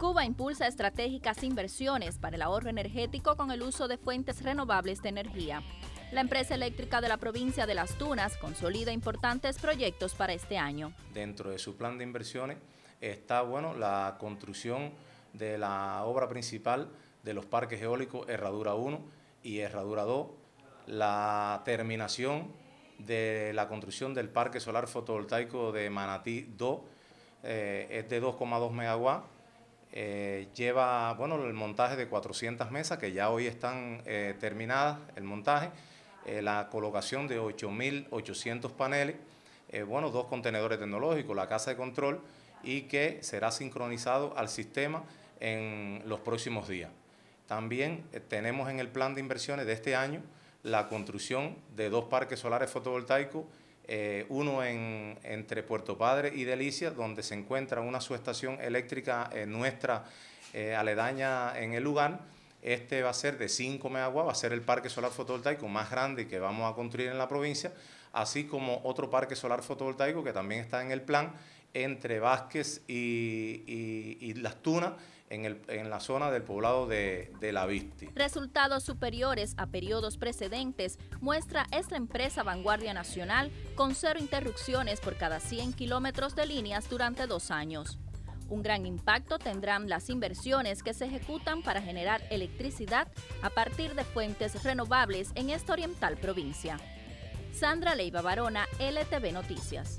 Cuba impulsa estratégicas inversiones para el ahorro energético con el uso de fuentes renovables de energía. La empresa eléctrica de la provincia de Las Tunas consolida importantes proyectos para este año. Dentro de su plan de inversiones está bueno, la construcción de la obra principal de los parques eólicos Herradura 1 y Herradura 2, la terminación de la construcción del parque solar fotovoltaico de Manatí 2, eh, es de 2,2 megawatts eh, lleva bueno, el montaje de 400 mesas que ya hoy están eh, terminadas, el montaje, eh, la colocación de 8.800 paneles, bueno, dos contenedores tecnológicos, la casa de control y que será sincronizado al sistema en los próximos días. También tenemos en el plan de inversiones de este año la construcción de dos parques solares fotovoltaicos eh, uno en, entre Puerto Padre y Delicia, donde se encuentra una subestación eléctrica eh, nuestra aledaña en el lugar. Este va a ser de 5 megawatts, va a ser el parque solar fotovoltaico más grande que vamos a construir en la provincia, así como otro parque solar fotovoltaico que también está en el plan entre Vázquez y Las Tunas, en, la zona del poblado de, La Visti. Resultados superiores a periodos precedentes muestra esta empresa Vanguardia Nacional con cero interrupciones por cada 100 kilómetros de líneas durante dos años. Un gran impacto tendrán las inversiones que se ejecutan para generar electricidad a partir de fuentes renovables en esta oriental provincia. Sandra Leiva Barona, LTV Noticias.